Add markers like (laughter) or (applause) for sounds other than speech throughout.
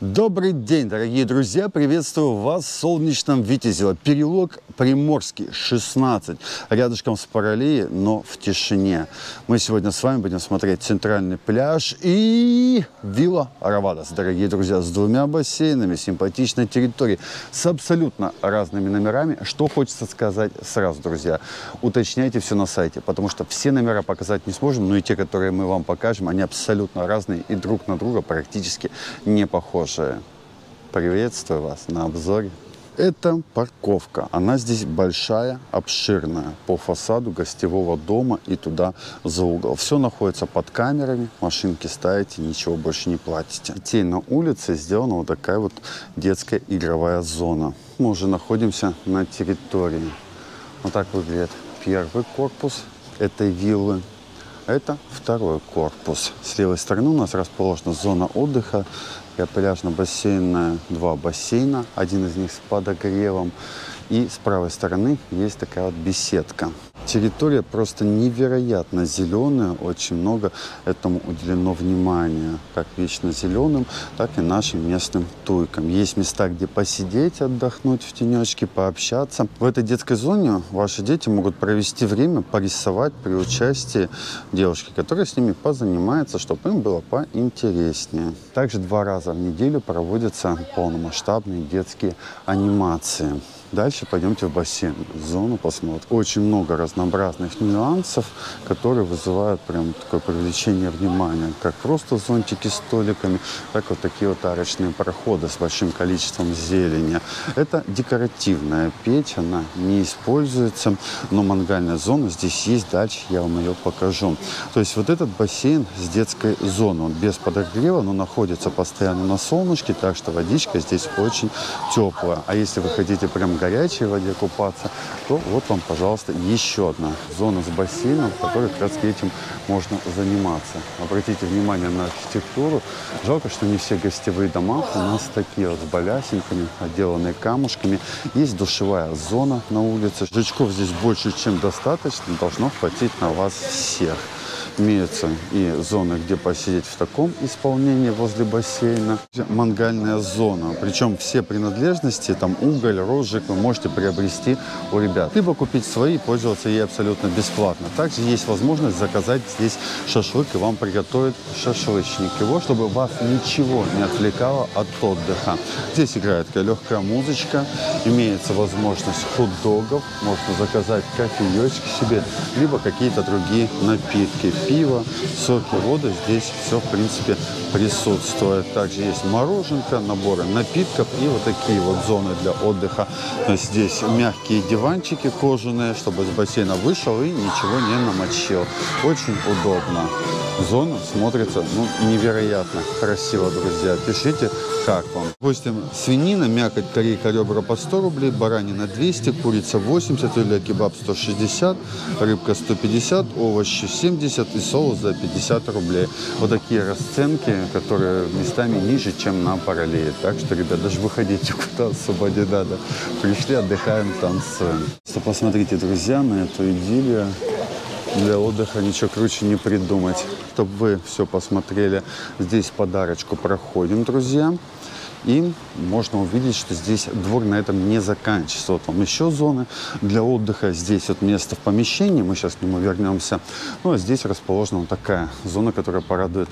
Добрый день, дорогие друзья! Приветствую вас в солнечном Витязево. Переулок Приморский, 16. Рядышком с Параллеей, но в тишине. Мы сегодня с вами будем смотреть центральный пляж и вилла Аравадос. Дорогие друзья, с двумя бассейнами, симпатичной территорией, с абсолютно разными номерами. Что хочется сказать сразу, друзья. Уточняйте все на сайте, потому что все номера показать не сможем, но и те, которые мы вам покажем, они абсолютно разные и друг на друга практически не похожи похожие. Приветствую вас на обзоре. Это парковка. Она здесь большая, обширная. По фасаду гостевого дома и туда за угол. Все находится под камерами. Машинки ставите, ничего больше не платите. Детей на улице сделана вот такая вот детская игровая зона. Мы уже находимся на территории. Вот так выглядит первый корпус этой виллы. Это второй корпус. С левой стороны у нас расположена зона отдыха пляжно-бассейная, два бассейна, один из них с подогревом. И с правой стороны есть такая вот беседка. Территория просто невероятно зеленая, очень много этому уделено внимания, как вечно зеленым, так и нашим местным туйкам. Есть места, где посидеть, отдохнуть в тенечке, пообщаться. В этой детской зоне ваши дети могут провести время, порисовать при участии девушки, которая с ними позанимается, чтобы им было поинтереснее. Также два раза в неделю проводятся полномасштабные детские анимации. Дальше пойдемте в бассейн, зону посмотрим. Очень много разнообразных нюансов, которые вызывают прям такое привлечение внимания. Как просто зонтики с столиками, так вот такие вот арочные проходы с большим количеством зелени. Это декоративная печь, она не используется, но мангальная зона здесь есть. Дальше я вам ее покажу. То есть вот этот бассейн с детской зоной, он без подогрева, но находится постоянно на солнышке, так что водичка здесь очень теплая. А если вы хотите прям горячей воде купаться, то вот вам, пожалуйста, еще одна зона с бассейном, в которой как раз этим можно заниматься. Обратите внимание на архитектуру. Жалко, что не все гостевые дома у нас такие вот с балясинками, отделанные камушками. Есть душевая зона на улице. Жучков здесь больше, чем достаточно. Должно хватить на вас всех имеются и зоны, где посидеть в таком исполнении возле бассейна. Мангальная зона. Причем все принадлежности, там уголь, розжиг вы можете приобрести у ребят. Либо купить свои и пользоваться ей абсолютно бесплатно. Также есть возможность заказать здесь шашлык и вам приготовят шашлычник его, чтобы вас ничего не отвлекало от отдыха. Здесь играет такая легкая музычка, имеется возможность хот-догов, можно заказать кофеечки себе, либо какие-то другие напитки пиво, соки, вода. Здесь все, в принципе, присутствует. Также есть мороженка, наборы напитков и вот такие вот зоны для отдыха. Здесь мягкие диванчики кожаные, чтобы с бассейна вышел и ничего не намочил. Очень удобно. Зона смотрится ну, невероятно красиво, друзья. Пишите, как вам. Допустим, свинина, мякоть, корейка, ребра по 100 рублей, баранина 200, курица 80, филе кебаб 160, рыбка 150, овощи 70 и соус за 50 рублей. Вот такие расценки, которые местами ниже, чем на параллели. Так что, ребят, даже выходите куда особо не надо. Пришли, отдыхаем, танцуем. Что посмотрите, друзья, на эту идиллию для отдыха ничего круче не придумать. Чтобы вы все посмотрели, здесь подарочку проходим, друзья. И можно увидеть, что здесь двор на этом не заканчивается. Вот там еще зоны для отдыха. Здесь вот место в помещении. Мы сейчас к нему вернемся. Ну, а здесь расположена вот такая зона, которая порадует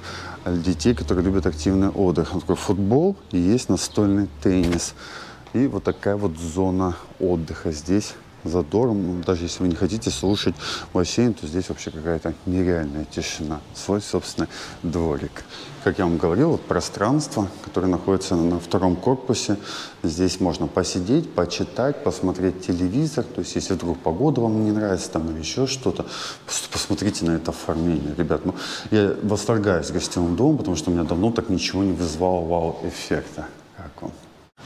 детей, которые любят активный отдых. Вот такой футбол и есть настольный теннис. И вот такая вот зона отдыха здесь задором. Ну, даже если вы не хотите слушать бассейн, то здесь вообще какая-то нереальная тишина. Свой собственный дворик. Как я вам говорил, вот пространство, которое находится на втором корпусе. Здесь можно посидеть, почитать, посмотреть телевизор. То есть, если вдруг погода вам не нравится там или еще что-то, посмотрите на это оформление. Ребят, ну, я восторгаюсь гостевым домом, потому что у меня давно так ничего не вызвало вау-эффекта.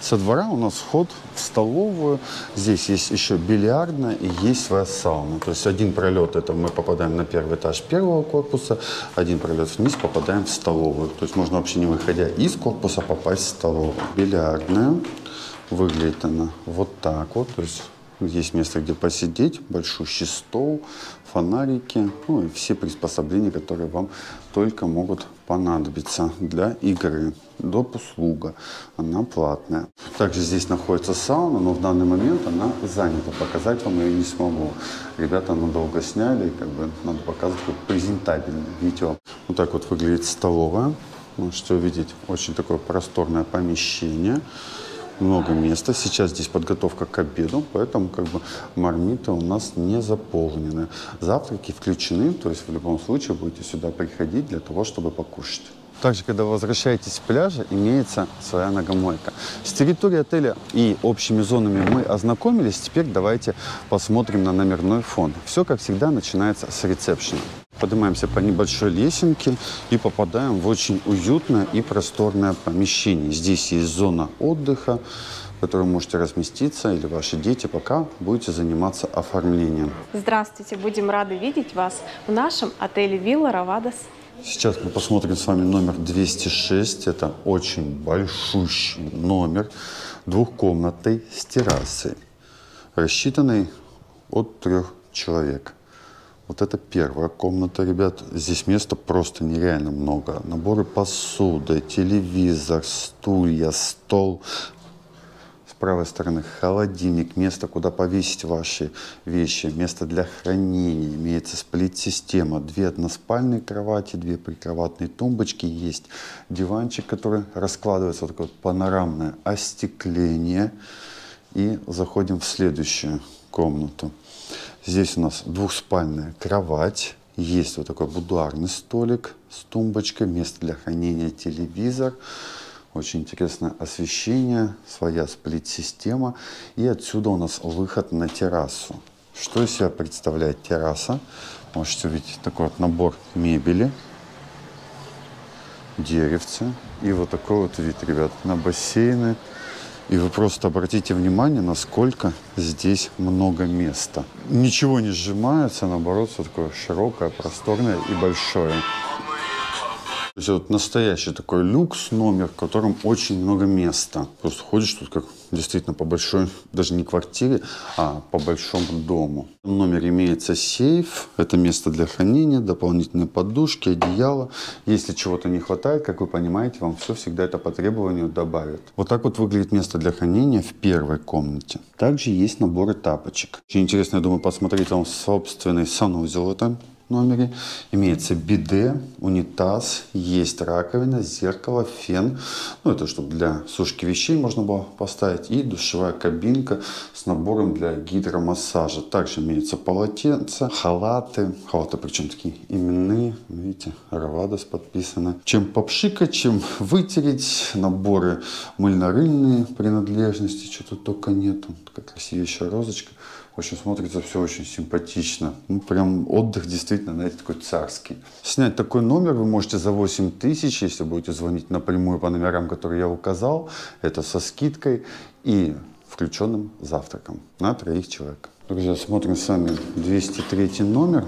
Со двора у нас вход в столовую. Здесь есть еще бильярдная и есть своя сауна. То есть один пролет, это мы попадаем на первый этаж первого корпуса, один пролет вниз, попадаем в столовую. То есть можно вообще не выходя из корпуса попасть в столовую. Бильярдная. Выглядит она вот так вот. То есть Есть место, где посидеть, большущий стол, фонарики, ну и все приспособления, которые вам только могут понадобиться для игры. Доп. услуга, она платная. Также здесь находится сауна, но в данный момент она занята. Показать вам ее не смогу. Ребята надолго сняли, как бы надо показывать как презентабельное видео. Вот так вот выглядит столовая. Можете увидеть очень такое просторное помещение много места. Сейчас здесь подготовка к обеду, поэтому как бы мармиты у нас не заполнены. Завтраки включены, то есть в любом случае будете сюда приходить для того, чтобы покушать. Также, когда возвращаетесь с пляжа, имеется своя ногомойка. С территории отеля и общими зонами мы ознакомились. Теперь давайте посмотрим на номерной фон. Все, как всегда, начинается с ресепшена. Поднимаемся по небольшой лесенке и попадаем в очень уютное и просторное помещение. Здесь есть зона отдыха, в которой можете разместиться, или ваши дети, пока будете заниматься оформлением. Здравствуйте, будем рады видеть вас в нашем отеле «Вилла Равадос». Сейчас мы посмотрим с вами номер 206. Это очень большущий номер, двухкомнатный с террасой, рассчитанный от трех человек. Вот это первая комната, ребят. Здесь места просто нереально много. Наборы посуды, телевизор, стулья, стол. С правой стороны холодильник, место, куда повесить ваши вещи, место для хранения. Имеется сплит-система. Две односпальные кровати, две прикроватные тумбочки. Есть диванчик, который раскладывается. Вот такое панорамное остекление. И заходим в следующую комнату. Здесь у нас двухспальная кровать. Есть вот такой будуарный столик с тумбочкой, место для хранения телевизор. Очень интересное освещение, своя сплит-система. И отсюда у нас выход на террасу. Что из себя представляет терраса? Можете увидеть такой вот набор мебели, деревце. И вот такой вот вид, ребят, на бассейны, и вы просто обратите внимание, насколько здесь много места. Ничего не сжимается, наоборот, все такое широкое, просторное и большое. То есть вот настоящий такой люкс номер, в котором очень много места. Просто ходишь тут как действительно по большой, даже не квартире, а по большому дому. В номере имеется сейф, это место для хранения, дополнительные подушки, одеяло. Если чего-то не хватает, как вы понимаете, вам все всегда это по требованию добавят. Вот так вот выглядит место для хранения в первой комнате. Также есть наборы тапочек. Очень интересно, я думаю, посмотреть вам собственный санузел. Это номере. Имеется биде, унитаз, есть раковина, зеркало, фен. Ну, это чтобы для сушки вещей можно было поставить. И душевая кабинка с набором для гидромассажа. Также имеется полотенце, халаты. Халаты причем такие именные. Видите, Равадос подписано. Чем попшикать, чем вытереть. Наборы мыльно-рыльные принадлежности. Что-то только нету. Такая красивейшая розочка. В общем, смотрится все очень симпатично. Ну, прям отдых действительно, знаете, такой царский. Снять такой номер вы можете за 8 тысяч, если будете звонить напрямую по номерам, которые я указал. Это со скидкой и включенным завтраком на троих человек. Друзья, смотрим с вами 203 номер.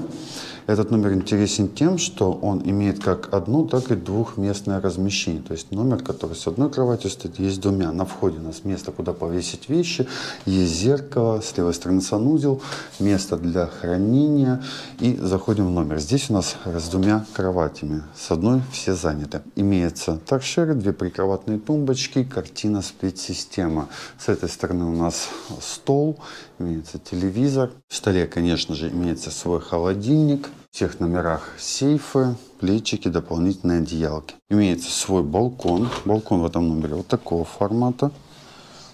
Этот номер интересен тем, что он имеет как одно, так и двухместное размещение. То есть номер, который с одной кроватью стоит, есть двумя. На входе у нас место, куда повесить вещи, есть зеркало, с левой стороны санузел, место для хранения. И заходим в номер. Здесь у нас с двумя кроватями. С одной все заняты. Имеется торшеры, две прикроватные тумбочки, картина сплит-система. С этой стороны у нас стол, имеется телевизор. В столе, конечно же, имеется свой холодильник. Всех номерах сейфы, плечики, дополнительные одеялки. Имеется свой балкон. Балкон в этом номере вот такого формата.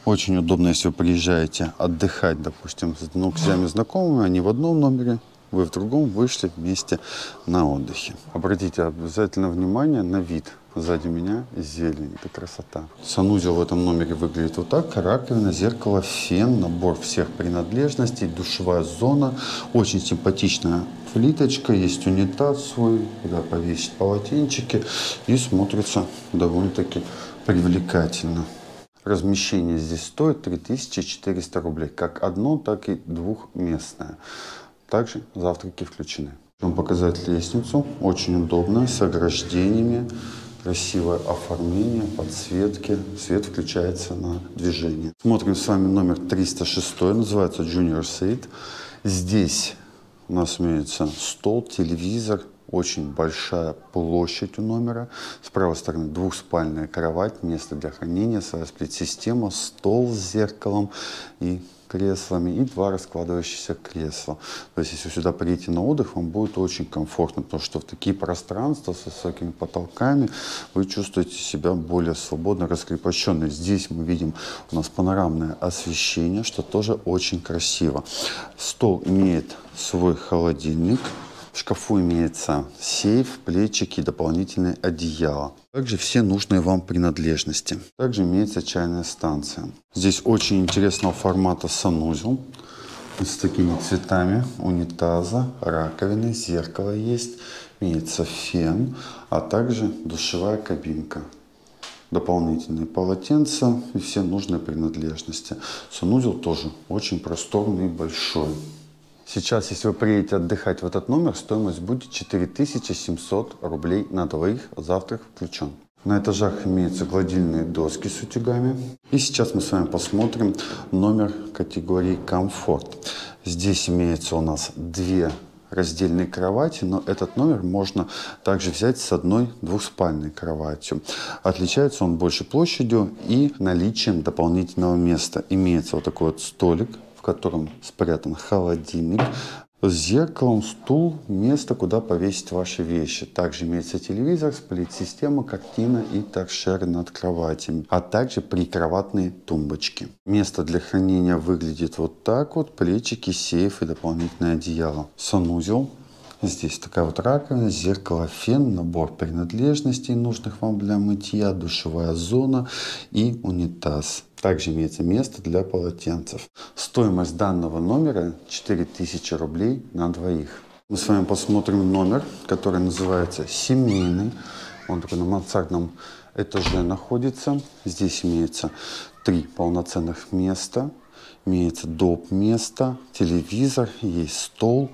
Очень удобно, если вы приезжаете отдыхать, допустим, с друзьями, знакомыми, они в одном номере, вы в другом вышли вместе на отдыхе. Обратите обязательно внимание на вид. Сзади меня зелень, это красота. Санузел в этом номере выглядит вот так. Раковина, зеркало, фен, набор всех принадлежностей, душевая зона. Очень симпатичная плиточка, есть унитаз свой, куда повесить полотенчики. И смотрится довольно-таки привлекательно. Размещение здесь стоит 3400 рублей. Как одно, так и двухместное. Также завтраки включены. Вам показать лестницу. Очень удобная, с ограждениями. красивое оформление, подсветки. Свет включается на движение. Смотрим с вами номер 306, называется Junior Suite. Здесь у нас имеется стол, телевизор, очень большая площадь у номера. С правой стороны двухспальная кровать, место для хранения, сплит-система, стол с зеркалом и креслами и два раскладывающихся кресла. То есть, если сюда прийти на отдых, вам будет очень комфортно, потому что в такие пространства с высокими потолками вы чувствуете себя более свободно, раскрепощенно. Здесь мы видим у нас панорамное освещение, что тоже очень красиво. Стол имеет свой холодильник, в шкафу имеется сейф, плечики дополнительное одеяло. Также все нужные вам принадлежности. Также имеется чайная станция. Здесь очень интересного формата санузел с такими цветами унитаза, раковины, зеркало есть, имеется фен, а также душевая кабинка дополнительные полотенца и все нужные принадлежности. Санузел тоже очень просторный и большой. Сейчас, если вы приедете отдыхать в этот номер, стоимость будет 4700 рублей на двоих, завтрак включен. На этажах имеются гладильные доски с утюгами. И сейчас мы с вами посмотрим номер категории комфорт. Здесь имеется у нас две раздельные кровати, но этот номер можно также взять с одной двухспальной кроватью. Отличается он больше площадью и наличием дополнительного места. Имеется вот такой вот столик котором спрятан холодильник, с зеркалом, стул, место, куда повесить ваши вещи. Также имеется телевизор, сплит-система, картина и торшеры над кроватями, а также прикроватные тумбочки. Место для хранения выглядит вот так вот, плечики, сейф и дополнительное одеяло. Санузел, Здесь такая вот раковина, зеркало, фен, набор принадлежностей, нужных вам для мытья, душевая зона и унитаз. Также имеется место для полотенцев. Стоимость данного номера 4000 рублей на двоих. Мы с вами посмотрим номер, который называется «Семейный». Он такой на мансардном этаже находится. Здесь имеется три полноценных места. Имеется доп. место, телевизор, есть стол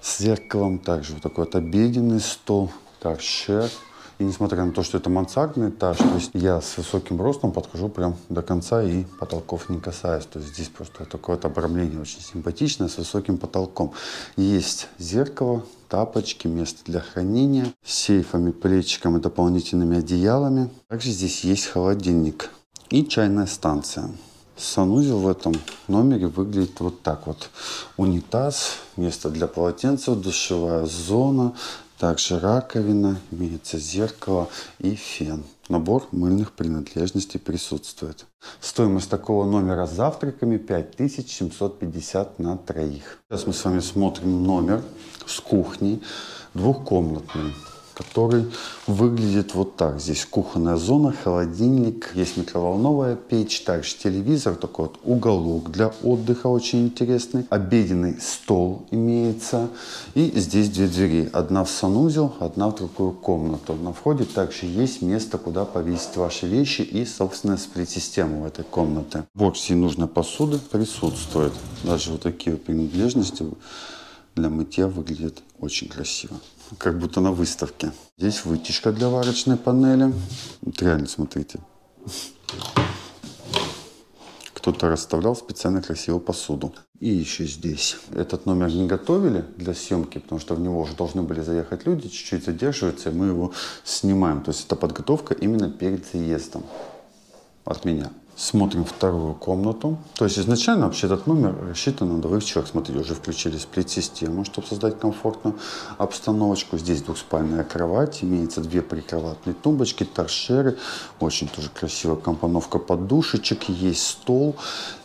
с зеркалом. Также вот такой вот обеденный стол, торшер и несмотря на то, что это мансардный этаж, то есть я с высоким ростом подхожу прям до конца и потолков не касаюсь. То есть здесь просто такое вот обрамление очень симпатичное с высоким потолком. Есть зеркало, тапочки, место для хранения, сейфами, плечиком и дополнительными одеялами. Также здесь есть холодильник и чайная станция. Санузел в этом номере выглядит вот так вот. Унитаз, место для полотенцев, душевая зона, также раковина, имеется зеркало и фен. Набор мыльных принадлежностей присутствует. Стоимость такого номера с завтраками 5750 на троих. Сейчас мы с вами смотрим номер с кухней двухкомнатный который выглядит вот так. Здесь кухонная зона, холодильник, есть микроволновая печь, также телевизор, такой вот уголок для отдыха очень интересный. Обеденный стол имеется. И здесь две двери. Одна в санузел, одна в другую комнату. На входе также есть место, куда повесить ваши вещи и, собственно, сплит-система в этой комнате. В всей нужной посуды присутствует. Даже вот такие вот принадлежности для мытья выглядят очень красиво как будто на выставке. Здесь вытяжка для варочной панели. Вот реально, смотрите. Кто-то расставлял специально красивую посуду. И еще здесь. Этот номер не готовили для съемки, потому что в него уже должны были заехать люди, чуть-чуть задерживаются, и мы его снимаем. То есть это подготовка именно перед заездом от меня. Смотрим вторую комнату. То есть изначально вообще этот номер рассчитан на двоих человек. Смотрите, уже включили сплит-систему, чтобы создать комфортную обстановочку. Здесь двухспальная кровать, имеется две прикроватные тумбочки, торшеры. Очень тоже красивая компоновка подушечек. Есть стол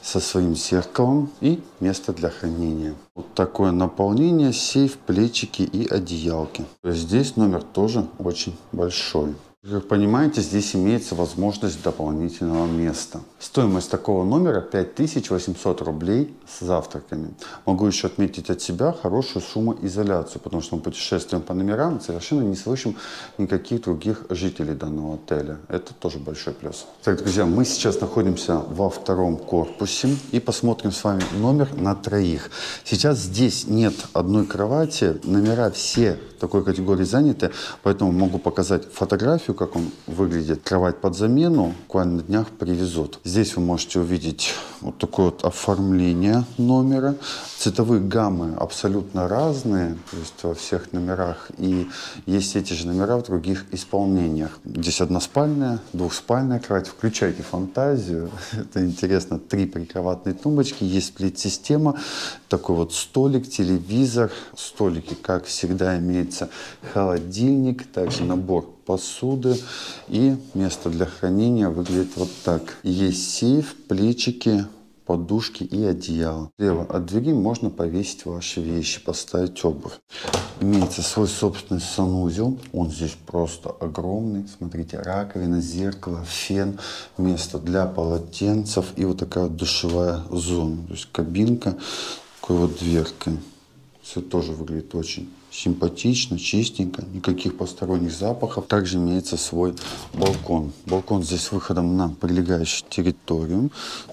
со своим зеркалом и место для хранения. Вот такое наполнение, сейф, плечики и одеялки. Здесь номер тоже очень большой. Как понимаете, здесь имеется возможность дополнительного места. Стоимость такого номера 5800 рублей с завтраками. Могу еще отметить от себя хорошую шумоизоляцию, потому что мы путешествуем по номерам, совершенно не слышим никаких других жителей данного отеля. Это тоже большой плюс. Так, друзья, мы сейчас находимся во втором корпусе и посмотрим с вами номер на троих. Сейчас здесь нет одной кровати, номера все такой категории заняты, поэтому могу показать фотографию, как он выглядит. Кровать под замену буквально на днях привезут. Здесь вы можете увидеть вот такое вот оформление номера. Цветовые гаммы абсолютно разные, то есть во всех номерах. И есть эти же номера в других исполнениях. Здесь односпальная, двухспальная кровать. Включайте фантазию. (laughs) Это интересно. Три прикроватные тумбочки. Есть сплит-система. Такой вот столик, телевизор. Столики, как всегда, имеется холодильник. Также набор посуды и место для хранения выглядит вот так. Есть сейф, плечики, подушки и одеяло. Слева от двери можно повесить ваши вещи, поставить обувь. Имеется свой собственный санузел. Он здесь просто огромный. Смотрите, раковина, зеркало, фен, место для полотенцев и вот такая душевая зона. То есть кабинка такой вот дверкой. Все тоже выглядит очень симпатично, чистенько, никаких посторонних запахов. Также имеется свой балкон. Балкон здесь с выходом на прилегающую территорию.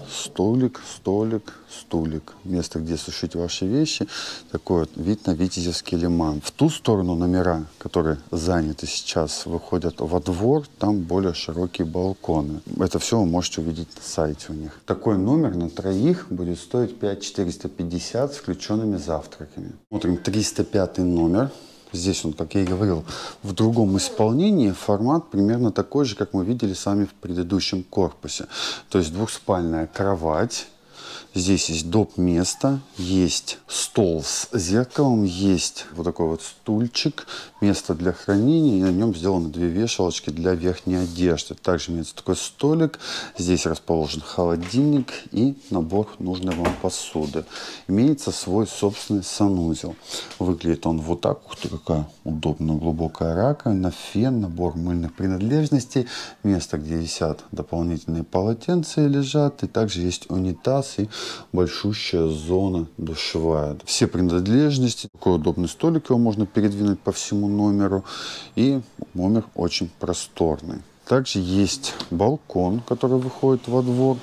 Столик, столик, стулик. Место, где сушить ваши вещи. Такой вот вид на Витязевский лиман. В ту сторону номера, которые заняты сейчас, выходят во двор. Там более широкие балконы. Это все вы можете увидеть на сайте у них. Такой номер на троих будет стоить 5450 с включенными завтраками. Смотрим 305 номер. Здесь он, как я и говорил, в другом исполнении формат примерно такой же, как мы видели сами в предыдущем корпусе. То есть двухспальная кровать, Здесь есть доп. место, есть стол с зеркалом, есть вот такой вот стульчик, место для хранения, и на нем сделаны две вешалочки для верхней одежды. Также имеется такой столик, здесь расположен холодильник и набор нужной вам посуды. Имеется свой собственный санузел. Выглядит он вот так, ух ты, какая удобная глубокая раковина, фен, набор мыльных принадлежностей, место, где висят дополнительные полотенца лежат, и также есть унитаз и большущая зона душевая. Все принадлежности, такой удобный столик, его можно передвинуть по всему номеру. И номер очень просторный. Также есть балкон, который выходит во двор.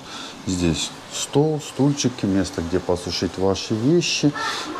Здесь стол, стульчики, место, где посушить ваши вещи,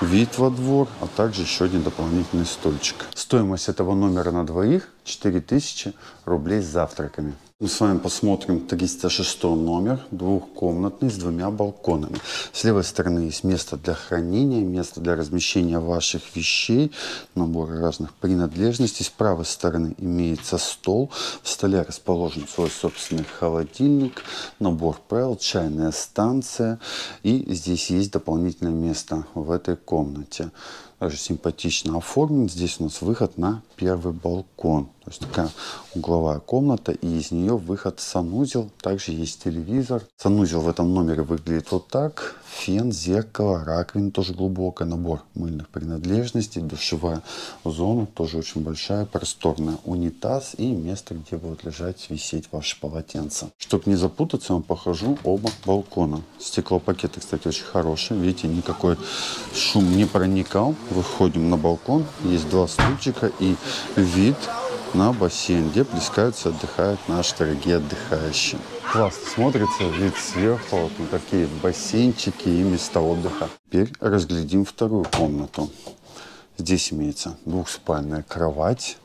вид во двор, а также еще один дополнительный стульчик. Стоимость этого номера на двоих 4000 рублей с завтраками. Мы с вами посмотрим 306 номер, двухкомнатный с двумя балконами. С левой стороны есть место для хранения, место для размещения ваших вещей, набор разных принадлежностей. С правой стороны имеется стол. В столе расположен свой собственный холодильник, набор правил, чайная станция. И здесь есть дополнительное место в этой комнате. Также симпатично оформлен. Здесь у нас выход на первый балкон. То есть такая угловая комната, и из нее выход в санузел. Также есть телевизор. Санузел в этом номере выглядит вот так. Фен, зеркало, раковина тоже глубокая, набор мыльных принадлежностей, душевая зона тоже очень большая, просторная, унитаз и место, где будут лежать, висеть ваши полотенца. Чтобы не запутаться, вам покажу оба балкона. Стеклопакеты, кстати, очень хорошие. Видите, никакой шум не проникал. Выходим на балкон, есть два стульчика и вид на бассейн, где плескаются, отдыхают наши дорогие отдыхающие. Классно смотрится вид сверху, вот на такие бассейнчики и места отдыха. Теперь разглядим вторую комнату. Здесь имеется двухспальная кровать,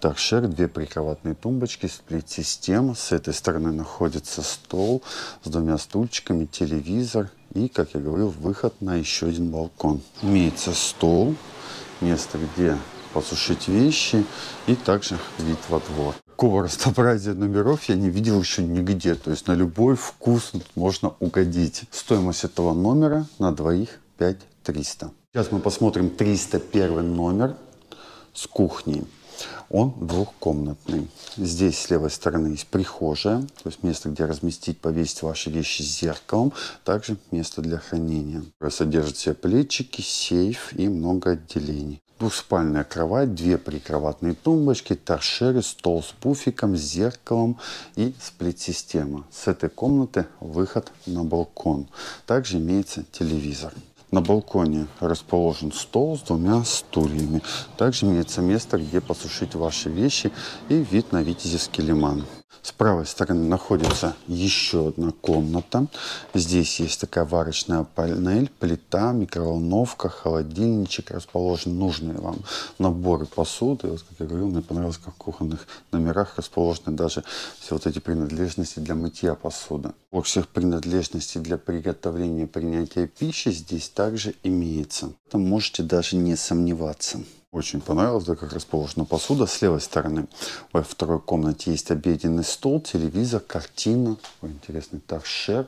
торшер, две прикроватные тумбочки, сплит-система. С этой стороны находится стол с двумя стульчиками, телевизор и, как я говорил, выход на еще один балкон. Имеется стол, место, где посушить вещи и также вид во двор. Такого разнообразия номеров я не видел еще нигде. То есть на любой вкус можно угодить. Стоимость этого номера на двоих 5300. Сейчас мы посмотрим 301 номер с кухней. Он двухкомнатный. Здесь с левой стороны есть прихожая, то есть место, где разместить, повесить ваши вещи с зеркалом. Также место для хранения. Содержит все плечики, сейф и много отделений. Двухспальная кровать, две прикроватные тумбочки, торшеры, стол с пуфиком, с зеркалом и сплит-система. С этой комнаты выход на балкон. Также имеется телевизор. На балконе расположен стол с двумя стульями. Также имеется место, где посушить ваши вещи и вид на Витязевский лиман. С правой стороны находится еще одна комната. Здесь есть такая варочная панель, плита, микроволновка, холодильничек. Расположен нужные вам наборы посуды. Вот, как я говорил, мне понравилось, как в кухонных номерах расположены даже все вот эти принадлежности для мытья посуды. Во всех принадлежностей для приготовления принятия пищи здесь также имеется. Там можете даже не сомневаться. Очень понравилось, да, как расположена посуда. С левой стороны во второй комнате есть обеденный стол, телевизор, картина. Ой, интересный торшер.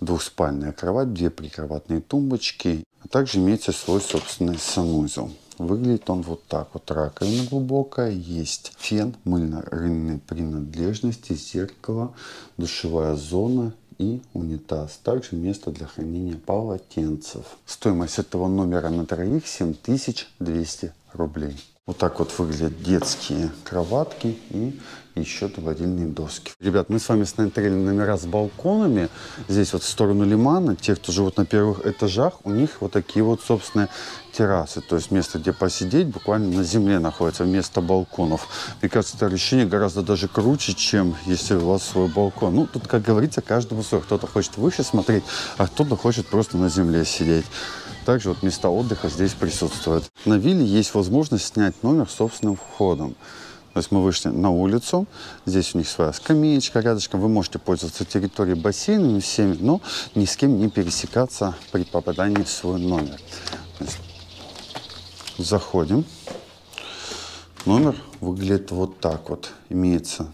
Двухспальная кровать, две прикроватные тумбочки. А также имеется свой собственный санузел. Выглядит он вот так вот. Раковина глубокая, есть фен, мыльно-рынные принадлежности, зеркало, душевая зона и унитаз. Также место для хранения полотенцев. Стоимость этого номера на троих 7200 рублей. Вот так вот выглядят детские кроватки и еще гладильные доски. Ребят, мы с вами смотрели номера с балконами. Здесь вот в сторону лимана. Те, кто живут на первых этажах, у них вот такие вот, собственно, террасы. То есть место, где посидеть, буквально на земле находится, вместо балконов. Мне кажется, это решение гораздо даже круче, чем если у вас свой балкон. Ну, тут, как говорится, каждому свой. Кто-то хочет выше смотреть, а кто-то хочет просто на земле сидеть. Также вот места отдыха здесь присутствуют. На вилле есть возможность снять номер с собственным входом. То есть мы вышли на улицу, здесь у них своя скамеечка рядышком, вы можете пользоваться территорией бассейна всеми, но ни с кем не пересекаться при попадании в свой номер. заходим. Номер выглядит вот так вот. Имеется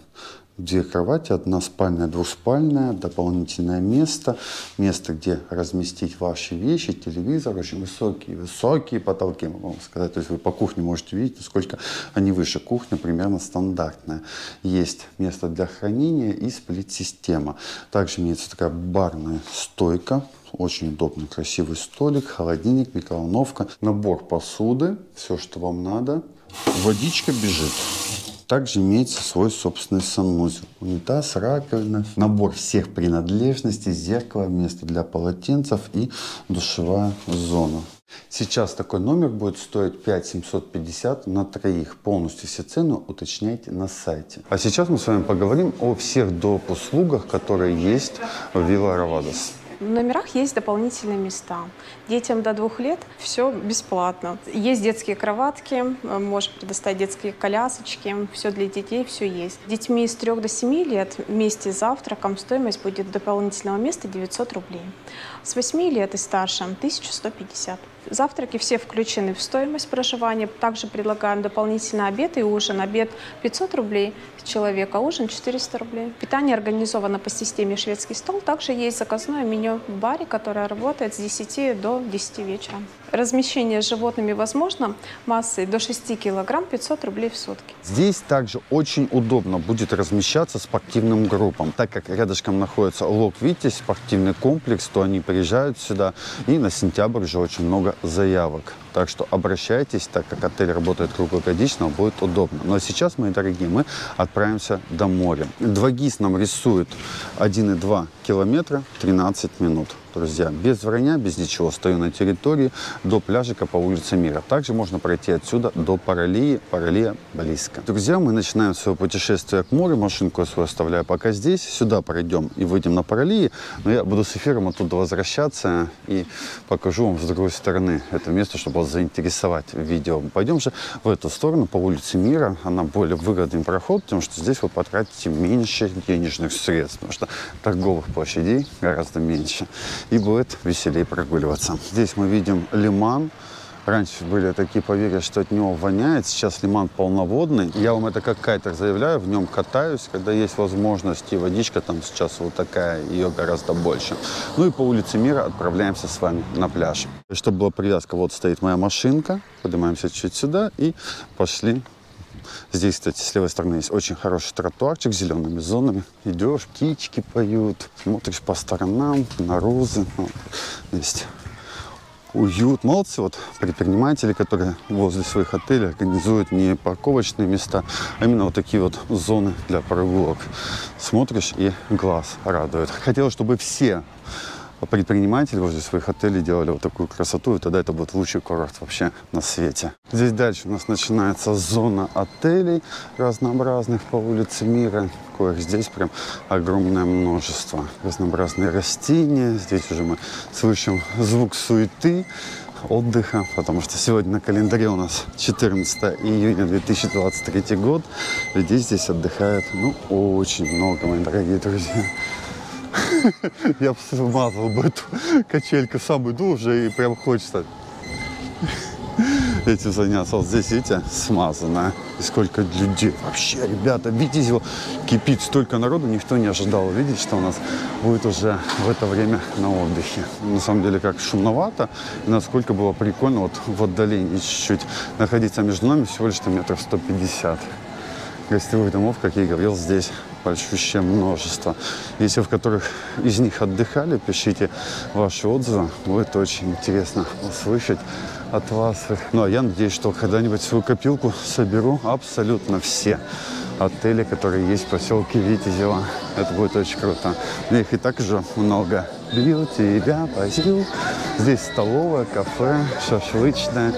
Две кровати, одна спальная, двухспальная, дополнительное место, место, где разместить ваши вещи, телевизор, очень высокие, высокие потолки, могу вам сказать. То есть вы по кухне можете видеть, насколько они выше. Кухня примерно стандартная. Есть место для хранения и сплит-система. Также имеется такая барная стойка, очень удобный, красивый столик, холодильник, микроволновка, набор посуды, все, что вам надо. Водичка бежит. Также имеется свой собственный санузел. Унитаз, раковина, набор всех принадлежностей, зеркало, место для полотенцев и душевая зона. Сейчас такой номер будет стоить 5 750 на троих. Полностью все цены уточняйте на сайте. А сейчас мы с вами поговорим о всех доп. услугах, которые есть в Вилла Равадос. В номерах есть дополнительные места. Детям до двух лет все бесплатно. Есть детские кроватки, э, можем предоставить детские колясочки, все для детей, все есть. Детьми с 3 до 7 лет вместе с завтраком стоимость будет дополнительного места 900 рублей. С 8 лет и старше 1150. Завтраки все включены в стоимость проживания. Также предлагаем дополнительный обед и ужин. Обед 500 рублей с человека, ужин 400 рублей. Питание организовано по системе «Шведский стол». Также есть заказное меню в баре, которое работает с 10 до 10 вечера. Размещение с животными возможно массой до 6 килограмм 500 рублей в сутки. Здесь также очень удобно будет размещаться спортивным группам. Так как рядышком находится Лок Витязь, спортивный комплекс, то они приезжают сюда. И на сентябрь уже очень много заявок. Так что обращайтесь, так как отель работает круглогодично, будет удобно. Но сейчас, мои дорогие, мы отправимся до моря. 2GIS нам рисует 1,2 километра 13 минут друзья. Без вранья, без ничего. Стою на территории до пляжика по улице Мира. Также можно пройти отсюда до Паралии. Паралия близко. Друзья, мы начинаем свое путешествие к морю. Машинку я свою оставляю пока здесь. Сюда пройдем и выйдем на Паралии. Но я буду с эфиром оттуда возвращаться и покажу вам с другой стороны это место, чтобы вас заинтересовать видео. Пойдем же в эту сторону, по улице Мира. Она более выгодный проход, потому что здесь вы потратите меньше денежных средств, потому что торговых площадей гораздо меньше и будет веселее прогуливаться. Здесь мы видим лиман. Раньше были такие поверья, что от него воняет. Сейчас лиман полноводный. Я вам это как кайтер заявляю, в нем катаюсь, когда есть возможность. И водичка там сейчас вот такая, ее гораздо больше. Ну и по улице Мира отправляемся с вами на пляж. Чтобы была привязка, вот стоит моя машинка. Поднимаемся чуть сюда и пошли Здесь, кстати, с левой стороны есть очень хороший тротуарчик с зелеными зонами. Идешь, птички поют, смотришь по сторонам, на розы. Вот. Есть уют. Молодцы вот предприниматели, которые возле своих отелей организуют не парковочные места, а именно вот такие вот зоны для прогулок. Смотришь и глаз радует. Хотелось, чтобы все предприниматели возле своих отелей делали вот такую красоту, и тогда это будет лучший курорт вообще на свете. Здесь дальше у нас начинается зона отелей разнообразных по улице Мира, коих здесь прям огромное множество. Разнообразные растения, здесь уже мы слышим звук суеты, отдыха, потому что сегодня на календаре у нас 14 июня 2023 год. Людей здесь отдыхает, ну, очень много, мои дорогие друзья. (laughs) Я бы смазал бы эту (laughs) качельку, сам иду и прям хочется (laughs) этим заняться. Вот здесь, видите, смазано. И сколько людей. Вообще, ребята, видите, его кипит столько народу. Никто не ожидал увидеть, что у нас будет уже в это время на отдыхе. На самом деле, как шумновато. И насколько было прикольно вот в отдалении чуть-чуть находиться между нами всего лишь там метров 150 гостевых домов, как я и говорил, здесь большущее множество. Если в которых из них отдыхали, пишите ваши отзывы. Будет очень интересно услышать от вас. Ну, а я надеюсь, что когда-нибудь свою копилку соберу абсолютно все отели, которые есть в поселке Витязева. Это будет очень круто. У меня их и так уже много. Бью тебя, позил. Здесь столовая, кафе, шашлычная.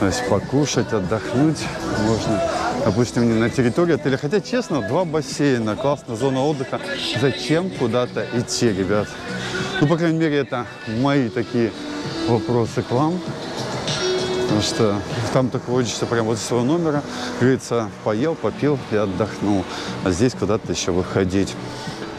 То есть покушать, отдохнуть можно. Допустим, на территории отеля. Хотя, честно, два бассейна, классная зона отдыха. Зачем куда-то идти, ребят? Ну, по крайней мере, это мои такие вопросы к вам. Потому что там так хочется прямо вот из своего номера, говорится, поел, попил и отдохнул. А здесь куда-то еще выходить.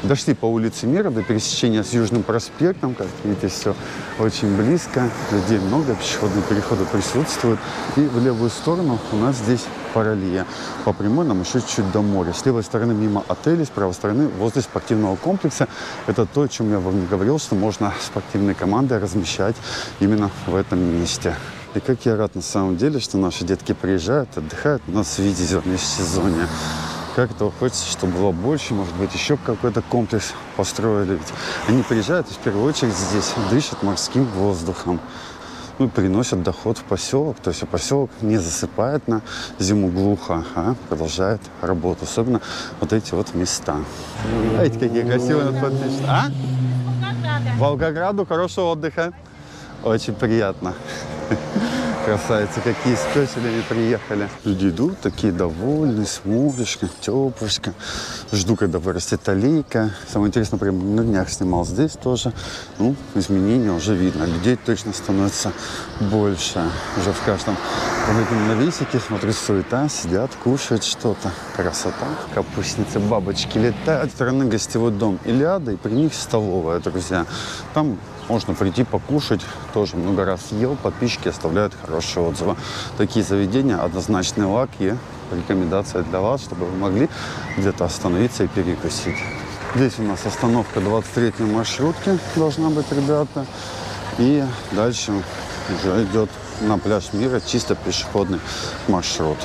Дошли по улице Мира до пересечения с Южным проспектом. Как видите, все очень близко. Людей много, пешеходные переходы присутствуют. И в левую сторону у нас здесь параллия. По прямой нам еще чуть до моря. С левой стороны мимо отелей, с правой стороны возле спортивного комплекса. Это то, о чем я вам говорил, что можно спортивные команды размещать именно в этом месте. И как я рад на самом деле, что наши детки приезжают, отдыхают у нас в виде сезоне. Как этого хочется, чтобы было больше, может быть, еще какой-то комплекс построили. Ведь они приезжают и в первую очередь здесь дышат морским воздухом. Ну, приносят доход в поселок. То есть а поселок не засыпает на зиму глухо, а продолжает работу. Особенно вот эти вот места. Видите, какие красивые подписчики. А? Волгограду хорошего отдыха. Очень приятно. Красавицы, какие с пёселями приехали. Люди идут, такие довольные, с моречком, теплочка. Жду, когда вырастет аллейка. Самое интересное, прям на днях снимал здесь тоже. Ну, изменения уже видно. Людей точно становится больше. Уже в каждом этом навесике, смотрю, суета, сидят, кушают что-то. Красота. Капустницы, бабочки летают. Стороны гостевой дом Илиада, и при них столовая, друзья. Там можно прийти покушать, тоже много раз ел, подписчики оставляют хорошие отзывы. Такие заведения однозначный лак и рекомендация для вас, чтобы вы могли где-то остановиться и перекусить. Здесь у нас остановка 23-й маршрутки должна быть, ребята. И дальше уже идет на пляж Мира чисто пешеходный маршрут.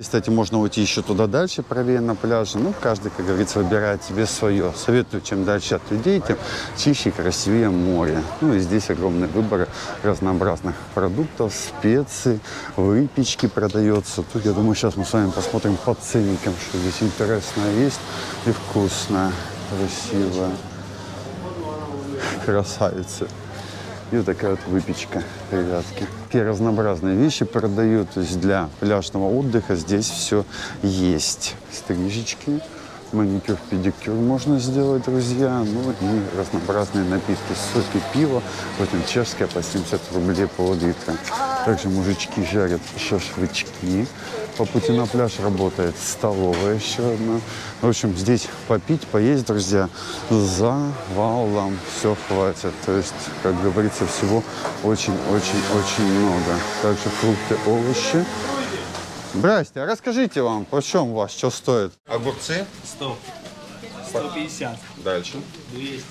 Кстати, можно уйти еще туда дальше, правее на пляже. Ну, каждый, как говорится, выбирает себе свое. Советую, чем дальше от людей, тем чище и красивее море. Ну, и здесь огромный выбор разнообразных продуктов, специй, выпечки продается. Тут, я думаю, сейчас мы с вами посмотрим по ценникам, что здесь интересное есть и вкусное, красивое. Красавицы. И вот такая вот выпечка, ребятки. Такие разнообразные вещи продают. То есть для пляжного отдыха здесь все есть. Стрижечки, маникюр, педикюр можно сделать, друзья. Ну и разнообразные напитки, соки, пиво. Вот он чешская по 70 рублей пол-литра. Также мужички жарят шашлычки. По пути на пляж работает столовая еще одна. В общем, здесь попить, поесть, друзья, за валом все хватит. То есть, как говорится, всего очень-очень-очень много. Также фрукты, овощи. Здрасте, а расскажите вам, почем у вас что стоит? Огурцы? 100. 150. Дальше. 200.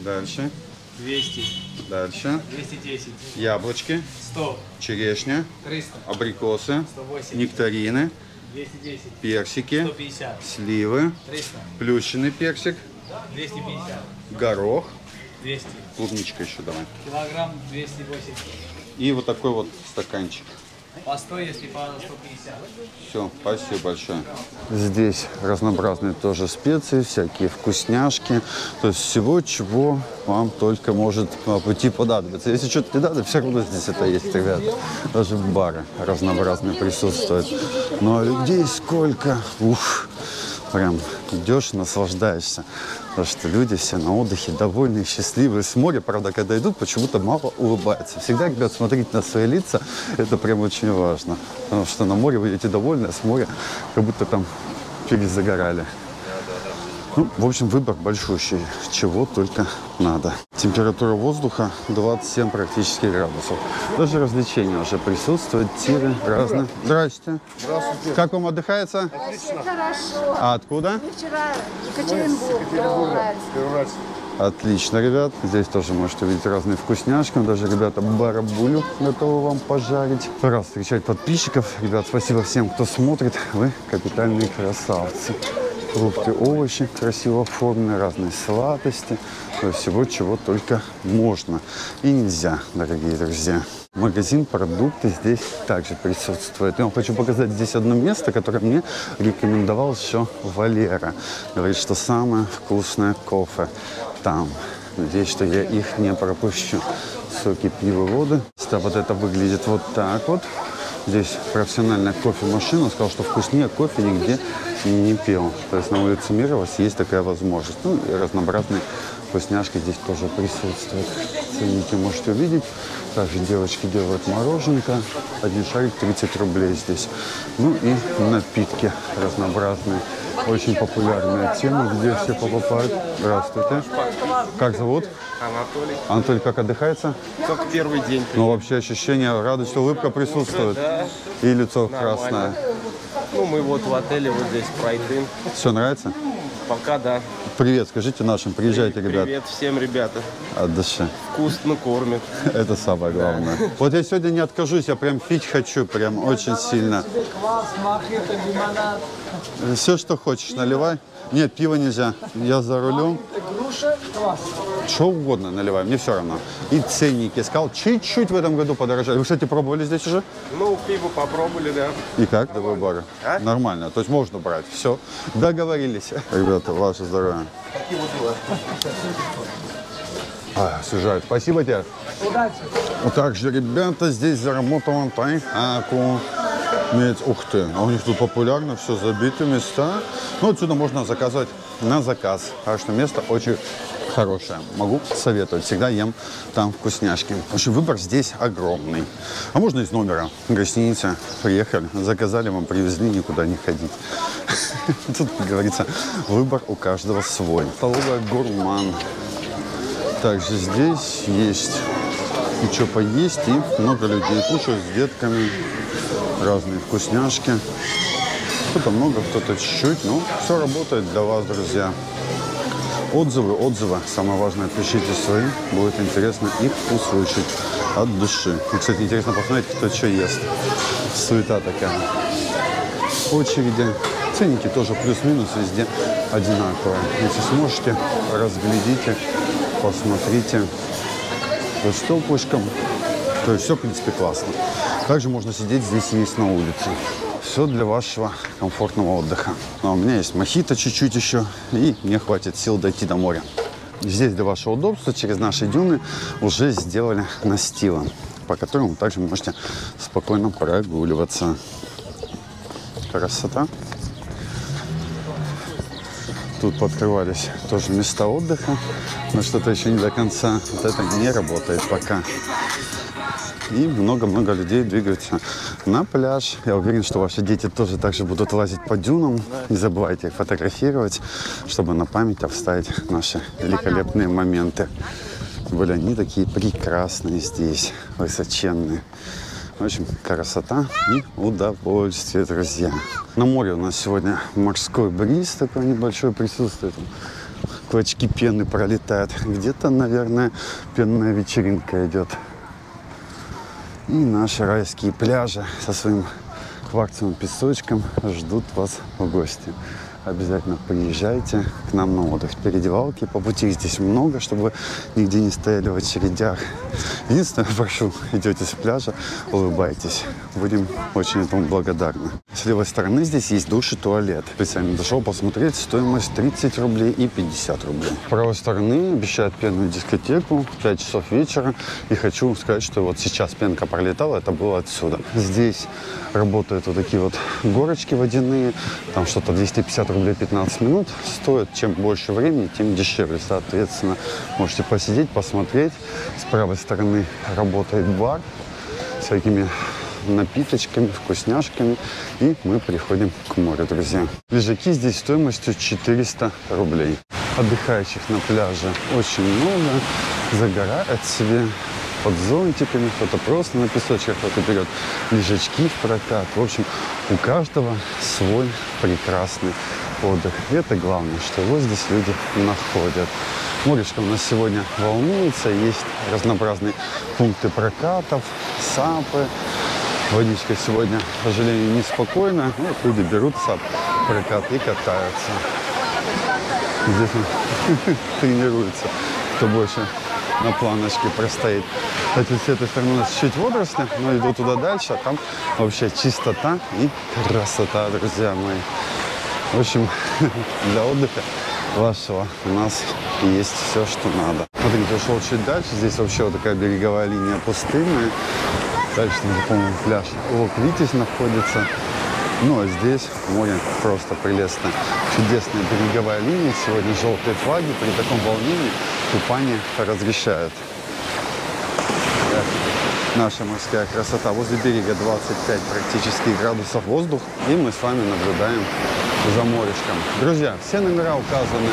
Дальше. 200. Дальше. 210. Яблочки, 100. черешня, 300. абрикосы, 180. нектарины, 210. персики, 150. сливы, 300. плющенный персик, 250. горох, 200. клубничка еще давай. Килограмм 280. И вот такой вот стаканчик. По 100, если по 150. Все, спасибо большое. Здесь разнообразные тоже специи, всякие вкусняшки. То есть всего, чего вам только может по пути понадобиться. Если что-то не надо, все равно здесь это есть, ребят. Даже бары разнообразные присутствуют. Ну а людей сколько. Ух, прям идешь, наслаждаешься. Потому что люди все на отдыхе, довольные, счастливые. С моря, правда, когда идут, почему-то мало улыбаются. Всегда, ребят, смотреть на свои лица, это прям очень важно. Потому что на море вы идете довольны, а с моря как будто там перезагорали. Ну, в общем, выбор большущий, чего только надо. Температура воздуха 27 практически градусов. Даже развлечения уже присутствуют, тиры разные. Здрасте. Здравствуйте. Как вам отдыхается? Хорошо. А откуда? Вчера Екатеринбург. Первый Отлично, ребят. Здесь тоже можете увидеть разные вкусняшки. Даже ребята барабулю готовы вам пожарить. Раз встречать подписчиков. Ребят, спасибо всем, кто смотрит. Вы капитальные красавцы. Фрукты, овощи красиво оформлены, разные сладости. То есть всего, чего только можно и нельзя, дорогие друзья. Магазин продукты здесь также присутствует. Я вам хочу показать здесь одно место, которое мне рекомендовал еще Валера. Говорит, что самое вкусное кофе там. Надеюсь, что я их не пропущу. Соки, пиво, воды. Да, вот это выглядит вот так вот. Здесь профессиональная кофемашина. Сказал, что вкуснее кофе нигде не пил. То есть на улице Мира у вас есть такая возможность. Ну и разнообразные вкусняшки здесь тоже присутствуют. Ценники можете увидеть. Также девочки делают мороженка. Один шарик 30 рублей здесь. Ну и напитки разнообразные. Очень популярная тема, где все покупают. Здравствуйте. Как зовут? Анатолий. Анатолий, как отдыхается? Только первый день. Ну, вообще ощущение, радость, улыбка присутствует. И лицо красное. Ну, мы вот в отеле вот здесь пройдем. Все нравится? Пока да. Привет, скажите нашим, приезжайте, ребят, Привет всем, ребята. от души. Вкусно кормят. Это самое главное. Вот я сегодня не откажусь, я прям пить хочу, прям очень сильно. Квас, мохито, лимонад, Все, что хочешь, наливай. Нет, пива нельзя. Я за рулем. груша, квас. Что угодно наливай, мне все равно. И ценники сказал, чуть-чуть в этом году подорожали. Вы, кстати, пробовали здесь уже? Ну, пиво попробовали, да. И как до выбора? А? Нормально, то есть можно брать. Все, договорились. Ребята, ваше здоровье. А, съезжают. Спасибо тебе. Удачи. Вот также, ребята, здесь заработал тайхаку. Медь. Ух ты, а у них тут популярно, все забиты места. Ну, отсюда можно заказывать на заказ. Так место очень хорошее. Могу советовать. Всегда ем там вкусняшки. В общем, выбор здесь огромный. А можно из номера гостиницы. Приехали, заказали, вам привезли, никуда не ходить. (laughs) Тут, как говорится, выбор у каждого свой. Столовая гурман. Также здесь есть и что поесть, и много людей кушают с детками, разные вкусняшки. Кто-то много, кто-то чуть-чуть, но все работает для вас, друзья. Отзывы, отзывы. Самое важное, пишите свои. Будет интересно их услышать от души. И, кстати, интересно посмотреть, кто что ест. Суета такая. Очереди. Ценники тоже плюс-минус везде одинаковые. Если сможете, разглядите, посмотрите. То есть стеклышком. То есть все, в принципе, классно. Также можно сидеть здесь и есть на улице. Все для вашего комфортного отдыха. Ну, а у меня есть мохито чуть-чуть еще, и мне хватит сил дойти до моря. Здесь для вашего удобства через наши дюны уже сделали настилы, по которым вы также можете спокойно прогуливаться. Красота. Тут подкрывались тоже места отдыха, но что-то еще не до конца. Вот это не работает пока. И много-много людей двигаются на пляж. Я уверен, что ваши дети тоже также будут лазить по дюнам. Не забывайте их фотографировать, чтобы на память оставить наши великолепные моменты. Тем более они такие прекрасные здесь, высоченные. В общем, красота и удовольствие, друзья. На море у нас сегодня морской бриз такой небольшой присутствует. Клочки пены пролетают. Где-то, наверное, пенная вечеринка идет. И наши райские пляжи со своим кварцевым песочком ждут вас в гости. обязательно приезжайте к нам на отдых. Переодевалки по пути здесь много, чтобы нигде не стояли в очередях. Единственное, (laughs) прошу, идете с пляжа, улыбайтесь. Будем очень этому благодарны. С левой стороны здесь есть душ и туалет. Специально зашел посмотреть, стоимость 30 рублей и 50 рублей. С правой стороны обещают пенную дискотеку, 5 часов вечера. И хочу сказать, что вот сейчас пенка пролетала, это было отсюда. Здесь работают вот такие вот горочки водяные. Там что-то 250 рублей 15 минут стоит. Чем больше времени, тем дешевле. Соответственно, можете посидеть, посмотреть. С правой стороны работает бар с всякими напиточками, вкусняшками. И мы приходим к морю, друзья. Лежаки здесь стоимостью 400 рублей. Отдыхающих на пляже очень много. Загорают себе под зонтиками, кто-то просто на песочках, кто-то берет лежачки в прокат. В общем, у каждого свой прекрасный отдых. И это главное, что его здесь люди находят. Морешка у нас сегодня волнуется, есть разнообразные пункты прокатов, САПы. Водичка сегодня, к сожалению, неспокойная. Вот люди берут САП в прокат и катаются. Здесь он (laughs) тренируется, кто больше на планочке простоит. Кстати, с этой стороны у нас чуть водоросли, но иду туда дальше, а там вообще чистота и красота, друзья мои. В общем, (laughs) для отдыха вашего у нас есть все, что надо. Смотрите, ушел чуть дальше, здесь вообще вот такая береговая линия пустынная. Дальше, там, по-моему, пляж Лок Витязь находится. Ну, а здесь море просто прелестно. Чудесная береговая линия. Сегодня желтые флаги. При таком волнении купание разрешают. Наша морская красота. Возле берега 25 практически градусов воздух. И мы с вами наблюдаем за морешком. Друзья, все номера указаны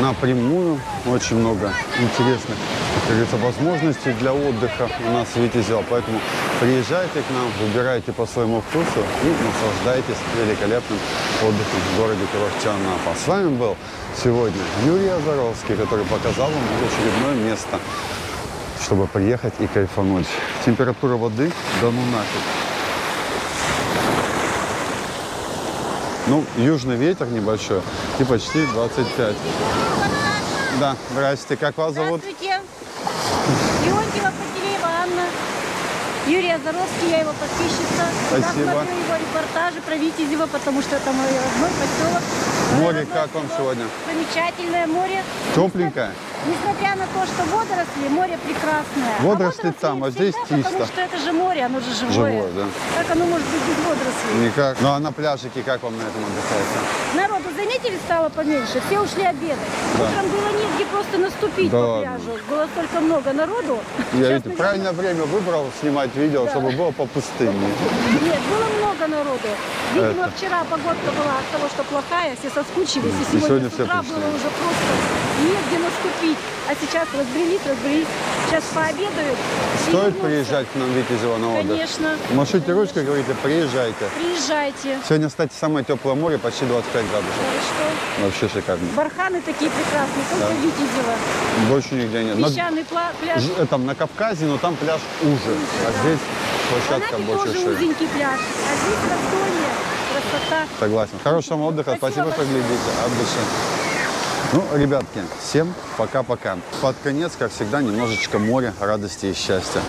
напрямую. Очень много интересных, как говорится, возможностей для отдыха у нас в Витязево. Поэтому приезжайте к нам, выбирайте по своему вкусу и наслаждайтесь великолепным отдыхом в городе курорте Анапа. С вами был сегодня Юрий Озоровский, который показал вам очередное место, чтобы приехать и кайфануть. Температура воды, да ну нафиг. Ну, южный ветер небольшой и почти 25. Да, здрасте, как вас зовут? Здравствуйте. Юрий Озоровский, я его подписчица. Спасибо. смотрю его репортажи про Витязево, потому что это мой родной поселок. Море как вам родной сегодня? Замечательное море. Тепленькое? Несмотря на то, что водоросли, море прекрасное. А Водоросли там, а здесь всегда, чисто. Потому что это же море, оно же живое. Живое, да. Как оно может быть без водорослей? Никак. Ну а на пляжике как вам на этом отдыхается? Народу, заметили, стало поменьше. Все ушли обедать. Да. Утром было негде просто наступить Да по ладно. пляжу. Было столько много народу. Я Сейчас, видите, наверное, правильное время выбрал снимать видео, чтобы было по пустыне. Нет, было много народу. Видимо, Это. вчера погодка была от того, что плохая, все соскучились. И И сегодня, сегодня с утра было уже просто негде наступить. А сейчас разбрелись, разбрелись. Сейчас пообедают. Стоит приезжать к нам в Витязево на отдых? Конечно. Машите ручкой, говорите, приезжайте. Приезжайте. Сегодня, кстати, самое теплое море, почти 25 градусов. Да что? Вообще шикарно. Барханы такие прекрасные, только Да. Витязево. Больше нигде нет. На- Песчаный пла- пляж. Ж- Там на Кавказе, но там пляж уже. А здесь площадка Анапе больше тоже шире. узенький пляж. А здесь раздолье. Красота. Согласен. Хорошего отдыха. Спасибо Спасибо, что глядите. От души. Ну, ребятки, всем пока-пока. Под конец, как всегда, немножечко моря, радости и счастья.